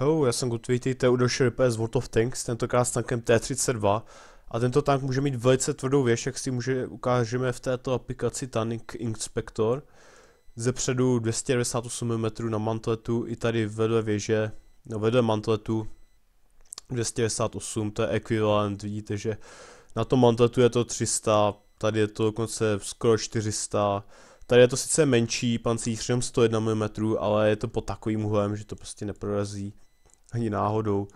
Hello, já jsem Good vítejte u repair z World of Tanks, tentokrát s tankem T-32. A tento tank může mít velice tvrdou věž, jak si může ukážeme v této aplikaci Tank Inspector. Ze předu 298 mm na mantletu i tady vedle věže, no vedle mantletu 298, to je ekvivalent, vidíte, že na tom mantletu je to 300, tady je to dokonce skoro 400, Tady je to sice menší pancíř, jenom 101 mm, ale je to pod takovým úhlem, že to prostě neprorazí ani náhodou.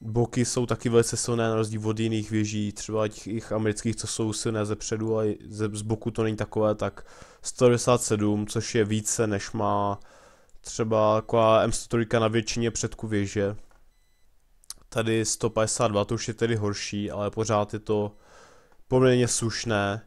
Boky jsou taky velice silné na rozdíl od jiných věží, třeba těch amerických, co jsou silné ze předu, ale ze, z boku to není takové, tak 197, což je více než má třeba taková M103 na většině předku věže. Tady 152, to už je tedy horší, ale pořád je to poměrně slušné.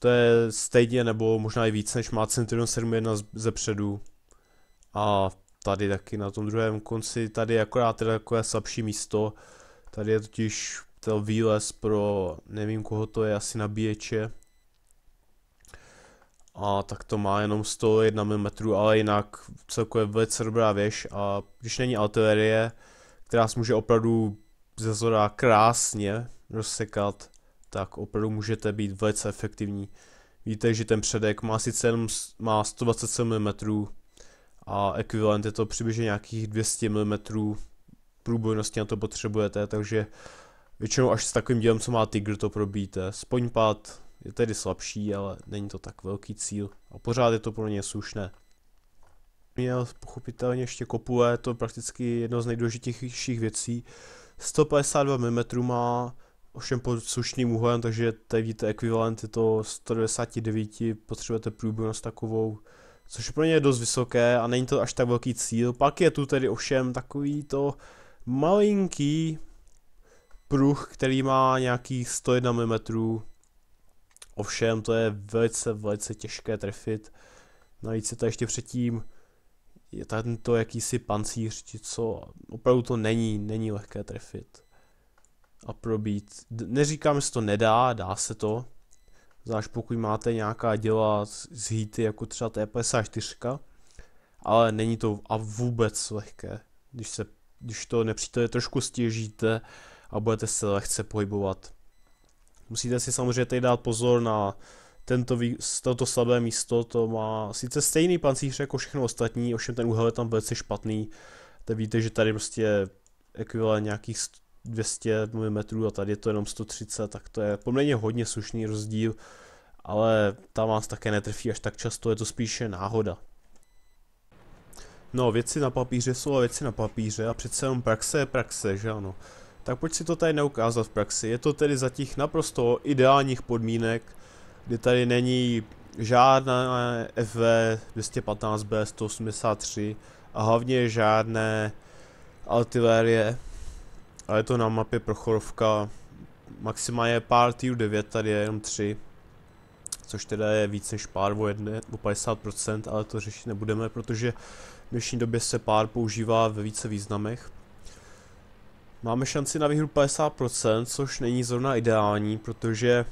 To je stejně nebo možná i víc, než má Centurion 7.1 ze předu. A tady taky na tom druhém konci, tady je akorát teda takové slabší místo. Tady je totiž ten výlez pro, nevím koho to je, asi nabíječe. A tak to má jenom 101 mm, ale jinak celkově velice dobrá věž a když není artilerie, která se může opravdu ze zora krásně rozsekat, tak opravdu můžete být velice efektivní. Víte, že ten předek má sice jenom má 127 mm a ekvivalent je to přibližně nějakých 200 mm průbojnosti na to potřebujete, takže většinou až s takovým dílem, co má Tiger, to probíte. Spoňpad je tedy slabší, ale není to tak velký cíl a pořád je to pro ně slušné. Měl pochopitelně ještě kopule, to je prakticky jedno z nejdůležitějších věcí. 152 mm má ovšem pod slušným úhlem, takže tady vidíte ekvivalent, je to 199, potřebujete průbojnost takovou, což pro ně je dost vysoké a není to až tak velký cíl. Pak je tu tedy ovšem takový to malinký pruh, který má nějakých 101 mm. Ovšem to je velice, velice těžké trefit. Navíc je to ještě předtím je tento jakýsi pancíř, či co opravdu to není, není lehké trefit a probít. Neříkám, že se to nedá, dá se to. Zvlášť pokud máte nějaká děla z hity, jako třeba T54, ale není to a vůbec lehké, když, se, když to nepřítel trošku stěžíte a budete se lehce pohybovat. Musíte si samozřejmě tady dát pozor na tento, toto slabé místo, to má sice stejný pancíř jako všechno ostatní, ovšem ten úhel je tam velice špatný. Tak víte, že tady prostě ekvivalent nějakých 200 mm a tady je to jenom 130, tak to je poměrně hodně slušný rozdíl, ale tam vás také netrfí až tak často, je to spíše náhoda. No, věci na papíře jsou a věci na papíře a přece jenom praxe je praxe, že ano. Tak pojď si to tady neukázat v praxi. Je to tedy za těch naprosto ideálních podmínek, kdy tady není žádná FV 215B 183 a hlavně žádné artilérie a je to na mapě Prochorovka. Maxima je pár týrů 9, tady je jenom 3. Což teda je víc než pár o, jedne, o 50%, ale to řešit nebudeme, protože v dnešní době se pár používá ve více významech. Máme šanci na výhru 50%, což není zrovna ideální, protože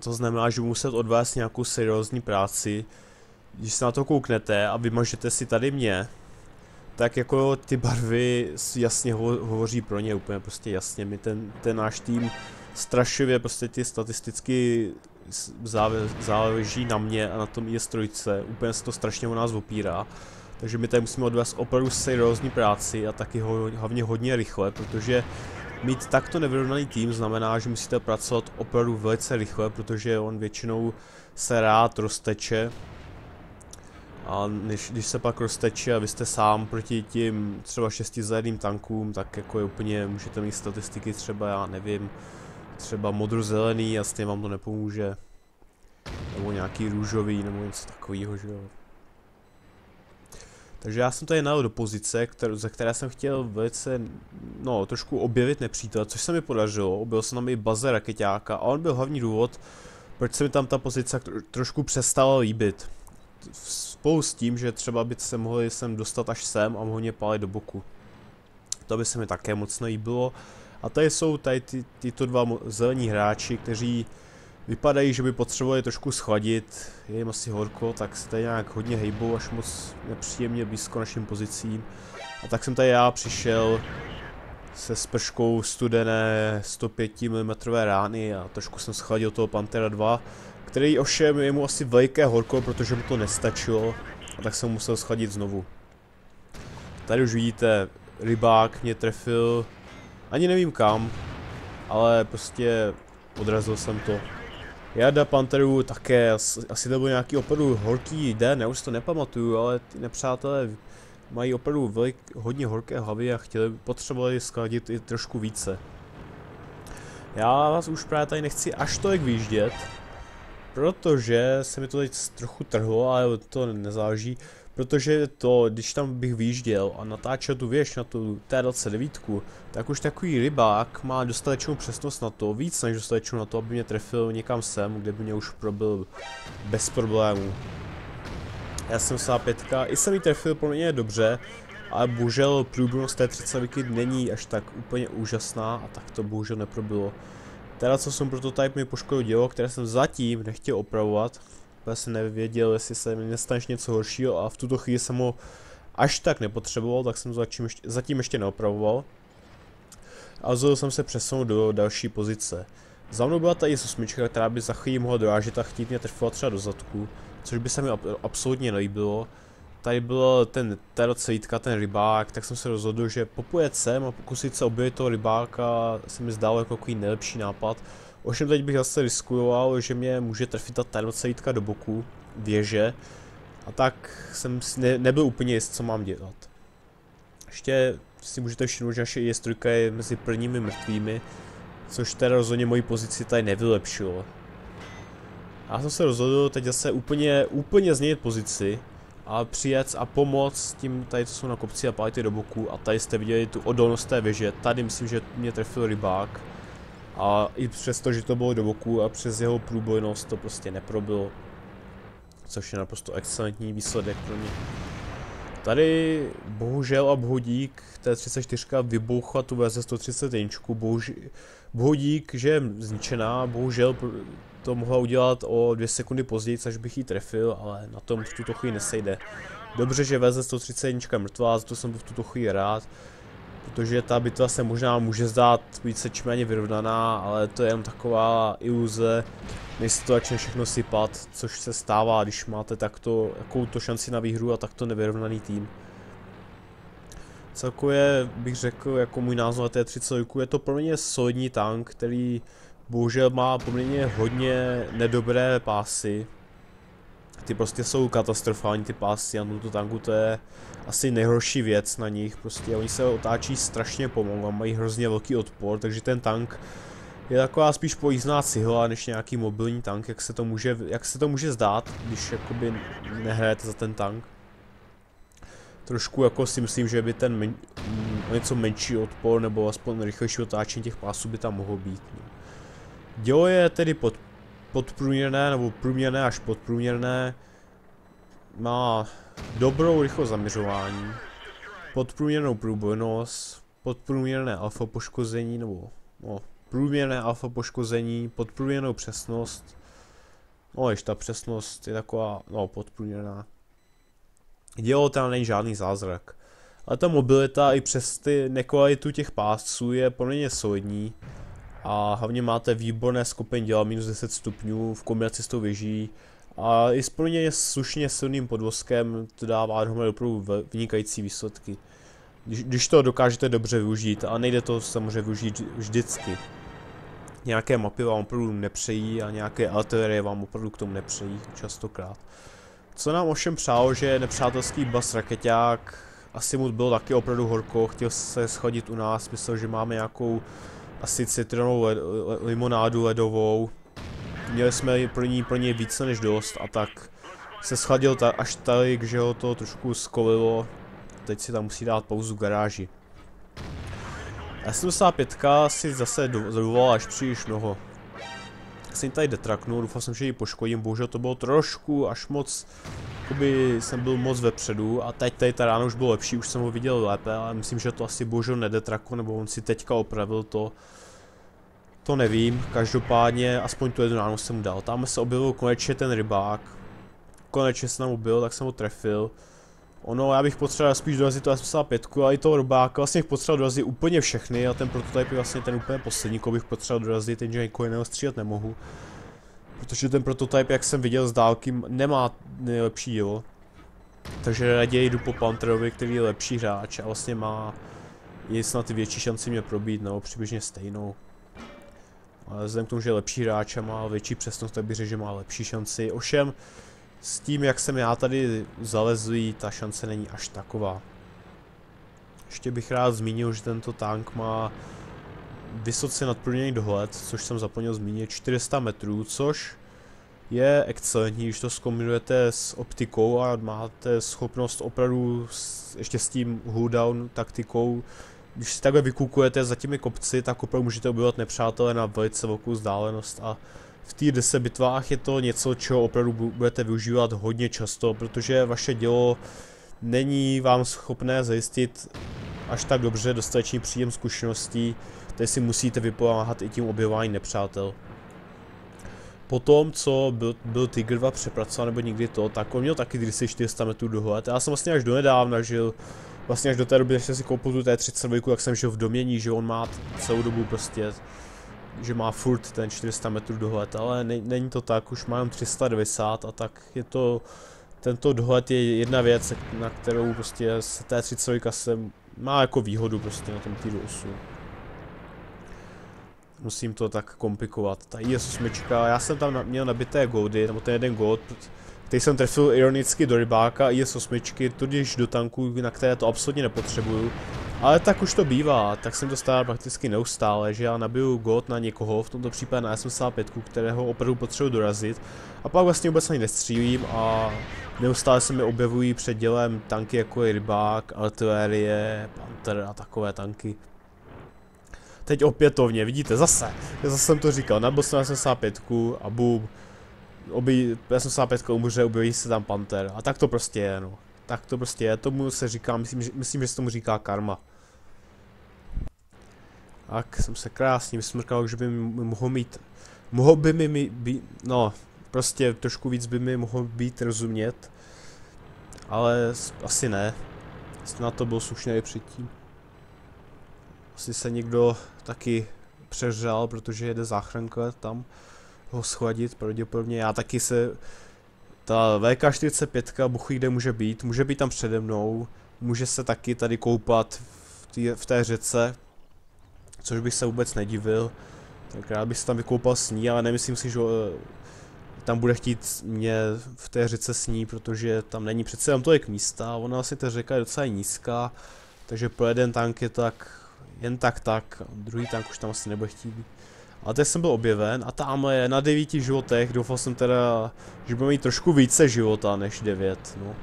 to znamená, že muset odvést nějakou seriózní práci. Když se na to kouknete a vymažete si tady mě, tak jako ty barvy jasně ho, hovoří pro ně úplně prostě jasně. My ten, ten náš tým strašivě prostě ty statisticky záleží na mě a na tom je strojce, úplně se to strašně u nás opírá. Takže my tady musíme odvést opravdu seriózní práci a taky ho, hlavně hodně rychle, protože mít takto nevyrovnaný tým znamená, že musíte pracovat opravdu velice rychle, protože on většinou se rád rozteče a než, když se pak rozteče a vy jste sám proti tím třeba šestizédným tankům, tak jako je úplně, můžete mít statistiky třeba, já nevím, třeba modrozelený, jasně vám to nepomůže. Nebo nějaký růžový, nebo něco takového, že jo. Takže já jsem tady najel do pozice, kter, za které jsem chtěl velice, no, trošku objevit nepřítel, což se mi podařilo. Objevil jsem tam i baze raketáka a on byl hlavní důvod, proč se mi tam ta pozice trošku přestala líbit spolu s tím, že třeba by se mohli sem dostat až sem a mohli mě pálit do boku. To by se mi také moc nelíbilo. A tady jsou tady ty, tyto dva zelení hráči, kteří vypadají, že by potřebovali trošku schladit, je jim asi horko, tak se tady nějak hodně hejbou, až moc nepříjemně blízko našim pozicím. A tak jsem tady já přišel se sprškou studené 105 mm rány a trošku jsem schladil toho Pantera 2, který ovšem je mu asi veliké horko, protože mu to nestačilo a tak jsem musel schladit znovu. Tady už vidíte, rybák mě trefil, ani nevím kam, ale prostě odrazil jsem to. Jada Panteru také, asi to byl nějaký opravdu horký den, já už to nepamatuju, ale ty nepřátelé mají opravdu velik, hodně horké hlavy a chtěli, potřebovali skladit i trošku více. Já vás už právě tady nechci až tolik vyjíždět, protože se mi to teď trochu trhlo, ale to nezáleží, protože to, když tam bych vyjížděl a natáčel tu věž na tu TLC9, tak už takový rybák má dostatečnou přesnost na to, víc než dostatečnou na to, aby mě trefil někam sem, kde by mě už probil bez problémů. Já jsem se 5 i jsem ji trefil poměrně dobře, ale bohužel průběžnost té 30 není až tak úplně úžasná a tak to bohužel neprobilo. Teda co jsem prototype mi poškodil dělo, které jsem zatím nechtěl opravovat, protože jsem nevěděl, jestli se mi nestane něco horšího a v tuto chvíli jsem ho až tak nepotřeboval, tak jsem zatím ještě, zatím ještě neopravoval. A rozhodl jsem se přesunout do další pozice. Za mnou byla ta IS-8, která by za chvíli mohla dorážet a chtít mě trefovat třeba do zadku což by se mi absolutně nelíbilo. Tady byl ten terocejtka, ten rybák, tak jsem se rozhodl, že popojet sem a pokusit se objevit toho rybáka se mi zdálo jako takový nejlepší nápad. Ovšem teď bych zase riskuoval, že mě může trefit ta terocejtka do boku, věže, a tak jsem si ne, nebyl úplně jist, co mám dělat. Ještě si můžete všimnout, že naše IS-3 je mezi prvními mrtvými, což teda rozhodně moji pozici tady nevylepšilo. Já jsem se rozhodl teď zase úplně, úplně změnit pozici a přijet a pomoct tím, tady to jsou na kopci a pálit do boku. A tady jste viděli tu odolnost té věže, tady myslím, že mě trefil rybák. A i přesto, že to bylo do boku a přes jeho průbojnost to prostě neprobilo, což je naprosto excelentní výsledek pro mě. Tady bohužel a bohudík T34 vybouchla tu VZ131, bohužel, bohudík, že je zničená, bohužel to mohla udělat o dvě sekundy později, až bych ji trefil, ale na tom v tuto chvíli nesejde. Dobře, že VZ131 je mrtvá, za to jsem v tuto chvíli rád, protože ta bitva se možná může zdát více či méně vyrovnaná, ale to je jen taková iluze, než to začne všechno sypat, což se stává, když máte takto, jakou to šanci na výhru a takto nevyrovnaný tým. Celkově bych řekl, jako můj názor na té 30 je to pro mě solidní tank, který bohužel má poměrně hodně nedobré pásy. Ty prostě jsou katastrofální ty pásy a to tanku to je asi nejhorší věc na nich, prostě oni se otáčí strašně pomalu a mají hrozně velký odpor, takže ten tank je taková spíš pojízdná cihla než nějaký mobilní tank, jak se to může, jak se to může zdát, když jakoby nehrajete za ten tank. Trošku jako si myslím, že by ten men, něco menší odpor nebo aspoň rychlejší otáčení těch pásů by tam mohlo být. No. Dělo je tedy pod, podprůměrné nebo průměrné až podprůměrné. Má dobrou rychlost zaměřování, podprůměrnou průbojnost, podprůměrné alfa poškození nebo no, průměrné alfa poškození, podprůměrnou přesnost. No, ještě ta přesnost je taková, no, podprůměrná. Dělo tam není žádný zázrak. Ale ta mobilita i přes ty nekvalitu těch pásců je poměrně solidní a hlavně máte výborné skupiny děla minus 10 stupňů v kombinaci s tou věží a i s slušně silným podvozkem to dává dohromady opravdu vynikající výsledky. Když, když to dokážete dobře využít a nejde to samozřejmě využít vždycky. Nějaké mapy vám opravdu nepřejí a nějaké artilerie vám opravdu k tomu nepřejí častokrát. Co nám ovšem přálo, že nepřátelský bas raketák asi mu bylo taky opravdu horko, chtěl se schodit u nás, myslel, že máme nějakou asi citronovou led, limonádu ledovou. Měli jsme pro ní, pro ní více než dost a tak se schladil ta, až tady, že ho to trošku skolilo. Teď si tam musí dát pauzu v garáži. S75 si zase dovolal až příliš mnoho. Jsem tady detraknul, doufal jsem, že ji poškodím, bohužel to bylo trošku až moc, jakoby jsem byl moc vepředu a teď tady ta rána už bylo lepší, už jsem ho viděl lépe, ale myslím, že to asi bohužel nedetrakl, nebo on si teďka opravil to, to nevím, každopádně aspoň tu jednu ránu jsem mu dal. Tam se objevil konečně ten rybák. Konečně se nám objevil, tak jsem ho trefil. Ono, já bych potřeboval spíš dorazit to S55 a i toho rybáka, vlastně bych potřeboval dorazit úplně všechny a ten prototyp je vlastně ten úplně poslední, koho bych potřeboval dorazit, jenže nikoho jiného střílet nemohu. Protože ten prototyp, jak jsem viděl z dálky, nemá nejlepší dílo. Takže raději jdu po Pantherovi, který je lepší hráč a vlastně má je snad větší šanci mě probít, nebo přibližně stejnou. Ale vzhledem k tomu, že je lepší hráč a má větší přesnost, tak bych řekl, že má lepší šanci. Ovšem, s tím, jak jsem já tady zalezlý, ta šance není až taková. Ještě bych rád zmínil, že tento tank má vysoce nadprůměrný dohled, což jsem zapomněl zmínit, 400 metrů, což je excelentní, když to zkombinujete s optikou a máte schopnost opravdu s, ještě s tím hull down taktikou, když si takhle vykukujete za těmi kopci, tak opravdu můžete objevovat nepřátelé na velice velkou vzdálenost a v té 10 bitvách je to něco, čeho opravdu budete využívat hodně často, protože vaše dělo není vám schopné zajistit až tak dobře dostatečný příjem zkušeností, takže si musíte vypomáhat i tím objevování nepřátel. Po tom, co byl, byl Tiger 2 přepracován nebo nikdy to, tak on měl taky 400 metrů dohled. Já jsem vlastně až do nedávna žil, vlastně až do té doby, než jsem si koupil tu T32, jak jsem žil v domění, že on má celou dobu prostě, že má furt ten 400 metrů dohled, ale ne, není to tak, už mám 390 a tak je to, tento dohled je jedna věc, na kterou prostě se T32 se má jako výhodu prostě na tom týdu 8 musím to tak komplikovat. Ta IS-8, já jsem tam měl nabité goldy, nebo ten jeden gold, který jsem trefil ironicky do rybáka IS-8, tudíž do tanku, na které to absolutně nepotřebuju. Ale tak už to bývá, tak jsem dostal prakticky neustále, že já nabiju god na někoho, v tomto případě na 85, kterého opravdu potřebuji dorazit. A pak vlastně vůbec ani nestřílím a neustále se mi objevují před dělem tanky jako je rybák, artilérie, Panther a takové tanky. Teď opětovně, vidíte, zase. Zase jsem to říkal, nabil jsem 85 a boom. Obí, 85 umře, objeví se tam panter. A tak to prostě je, no. Tak to prostě je, tomu se říká, myslím, že, myslím, že se tomu říká karma. Tak jsem se krásně vysmrkal, že by mi mohl mít, mohl by mi být, no, prostě trošku víc by mi mohl být rozumět. Ale asi ne. Snad to byl slušný předtím. Asi se někdo taky přeřál, protože jede záchranka tam ho schladit pravděpodobně. Já taky se... Ta VK45 buchy kde může být, může být tam přede mnou, může se taky tady koupat v, tý, v té řece, což bych se vůbec nedivil. Tak rád bych se tam vykoupal s ní, ale nemyslím si, že eh, tam bude chtít mě v té řece s ní, protože tam není přece jenom tolik místa, ona asi ta řeka je docela nízká, takže pro jeden tank je tak jen tak tak, druhý tank už tam asi nebude chtít být. Ale teď jsem byl objeven a tamhle je na devíti životech, doufal jsem teda, že bude mít trošku více života než devět, no.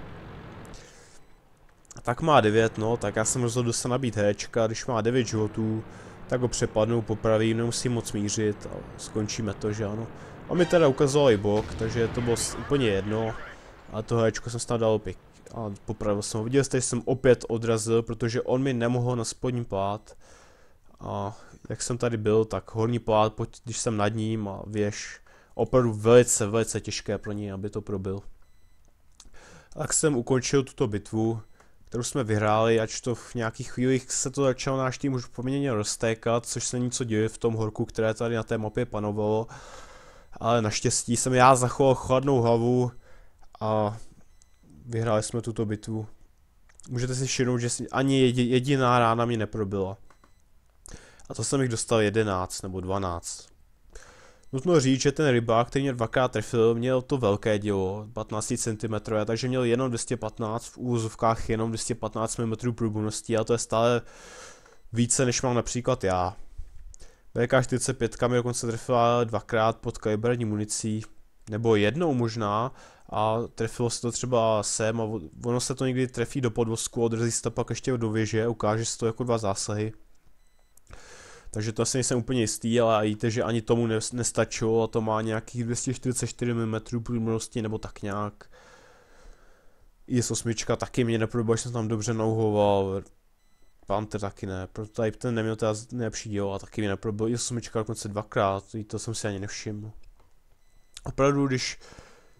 Tak má devět, no, tak já jsem rozhodl se nabít Hčka, když má devět životů, tak ho přepadnu, popravím, nemusím moc mířit a skončíme to, že ano. A mi teda ukazoval i bok, takže to bylo úplně jedno. A to Hčko jsem snad dal pěk, a popravil jsem ho. Viděl jste, že jsem opět odrazil, protože on mi nemohl na spodní plát. A jak jsem tady byl, tak horní plát, když jsem nad ním a věž, opravdu velice, velice těžké pro něj, aby to probil. Tak jsem ukončil tuto bitvu, kterou jsme vyhráli, ač to v nějakých chvílích se to začalo náš tým už poměrně roztékat, což se něco děje v tom horku, které tady na té mapě panovalo. Ale naštěstí jsem já zachoval chladnou hlavu a vyhráli jsme tuto bitvu. Můžete si všimnout, že ani jediná rána mi neprobila. A to jsem jich dostal 11 nebo 12. Nutno říct, že ten rybák, který mě dvakrát trefil, měl to velké dílo, 15 cm, takže měl jenom 215, v úvozovkách jenom 215 mm průbojností a to je stále více, než mám například já. VK45 mi dokonce trefila dvakrát pod kaliberní municí, nebo jednou možná, a trefilo se to třeba sem a ono se to někdy trefí do podvozku, odrazí se to pak ještě do věže, ukáže se to jako dva zásahy. Takže to asi nejsem úplně jistý, ale víte, že ani tomu nestačilo a to má nějakých 244 mm průmrnosti nebo tak nějak. IS-8 taky mě neprobil, že jsem tam dobře nouhoval. Panther taky ne, prototype ten neměl teda nejlepší díl a taky mi neprobil, i jsem čekal dokonce dvakrát, to jsem si ani nevšiml. Opravdu, když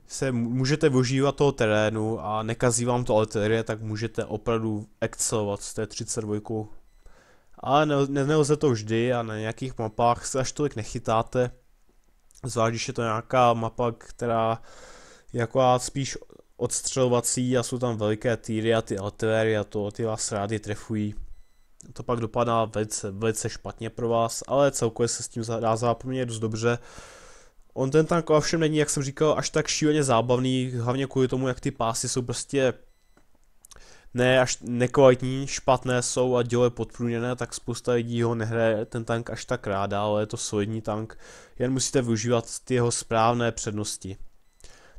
se můžete využívat toho terénu a nekazí vám to artilerie, tak můžete opravdu excelovat z té 32. Ale ne, ne, nelze to vždy a na nějakých mapách se až tolik nechytáte. Zvlášť, když je to nějaká mapa, která je jako spíš odstřelovací a jsou tam veliké týry a ty artilerie a to ty vás rádi trefují. To pak dopadá velice, velice špatně pro vás, ale celkově se s tím dá zápomět dost dobře. On ten tank ovšem není, jak jsem říkal, až tak šíleně zábavný, hlavně kvůli tomu, jak ty pásy jsou prostě ne až nekvalitní, špatné jsou a děle podprůměrné, tak spousta lidí ho nehraje ten tank až tak ráda, ale je to solidní tank, jen musíte využívat ty jeho správné přednosti.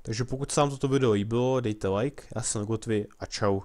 Takže pokud se vám toto video líbilo, dejte like, já jsem Gotvi a čau.